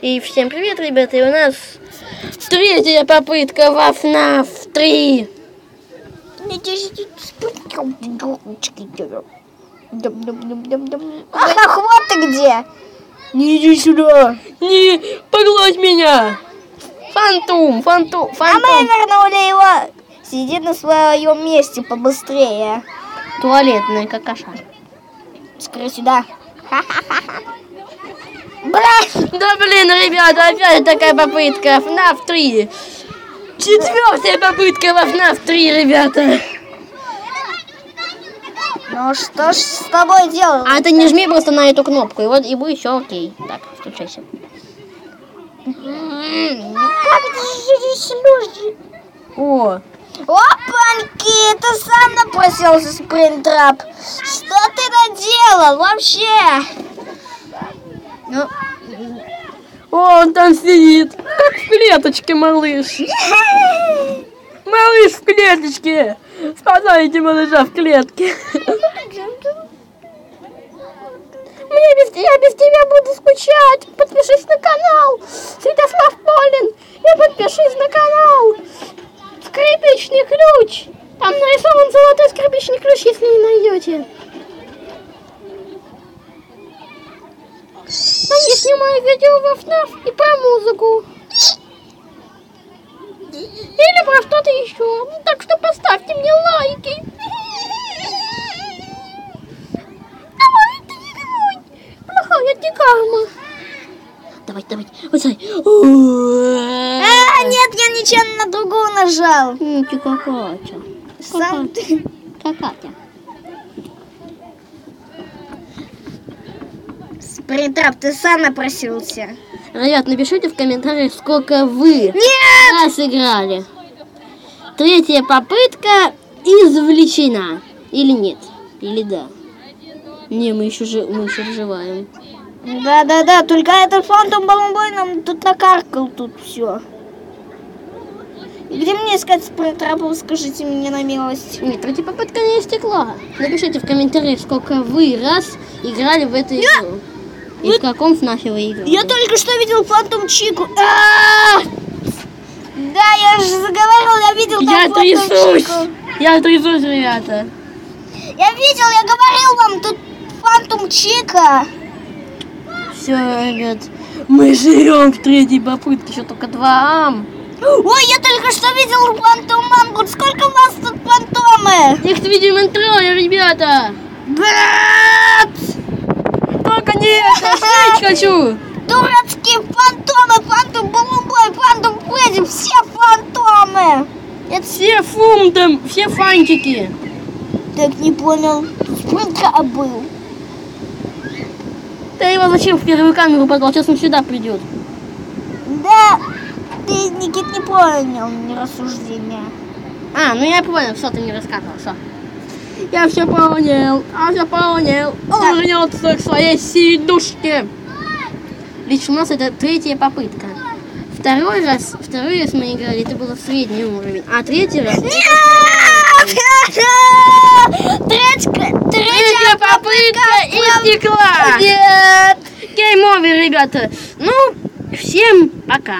И всем привет, ребята, и у нас третья попытка во FNAF 3. Ах, вот ты где! Не иди сюда! Не, погладь меня! Фантом, фантом, А мы фантом. вернули его! Сиди на своем месте побыстрее. Туалетная какаша. Скорее сюда. Бля! Да блин, ребята, опять такая попытка. FNAF 3. Четвертая попытка во FNAF 3, ребята. Ну что ж с тобой делать? А ты не жми просто на эту кнопку, и вот и будет все окей. Так, включайся. Ну Как же? О, Опаньки, ты сам напросился спринтрап. Что ты наделал вообще? ну. О, он там сидит. Как в клеточке, малыш. Малыш в клеточке. Спасайте малыша в клетке. Мне без, я без тебя буду скучать. Подпишись на канал. Святослав Полин. И подпишись на канал. Скрипичный ключ. Там нарисован золотой скрипичный ключ, если не найдете. А я снимаю видео во FNAF и про музыку. Или про что-то еще. Ну, Так что поставьте мне лайки. Давай, ты не герой. Плохая ты карма. Давай, давай. Вот смотри. А, нет, я нечаянно на другую нажал. Ну, ты какая-то. Сам ты. Какая-то. Спринтрап, ты сам напросился. Ребят, напишите в комментариях, сколько вы Нет! раз играли. Третья попытка извлечена. Или нет? Или да? Не, мы еще, жи- мы еще выживаем. Да-да-да, только этот фантом баллонбой нам тут накаркал тут все. Где мне искать спринтрапов, скажите мне на милость. Нет, третья попытка не истекла. Напишите в комментариях, сколько вы раз играли в эту игру. И в каком фнафе вы играли. Я только что видел фантом Чику. А! Да, я же заговорил, я видел там Я трясусь! Чику. Я трясусь, ребята. Я видел, я говорил вам, тут фантом Чика. Все, ребят. Мы живем в третьей попытке, еще только два ам. Ой, я только что видел фантом Мангут. Сколько у вас тут фантомы? Их видим трое, ребята. Брат! Только не это, жить хочу. Дурацкие фантомы, фантом Балумбой, фантом Фредди, все фантомы. Это все фунтом, все фантики. Так не понял. Спринтра был. Ты его зачем в первую камеру позвал? Сейчас он сюда придет. Да, ты, Никит, не понял рассуждения. А, ну я понял, что ты мне рассказывал, все. Я все понял, а все понял. Он вернется к своей сидушке. Лично у нас это третья попытка. Второй раз, второй раз мы играли, это было средний уровень. А третий раз... Третья, попытка истекла! Гейм овер, ребята. Ну, всем пока.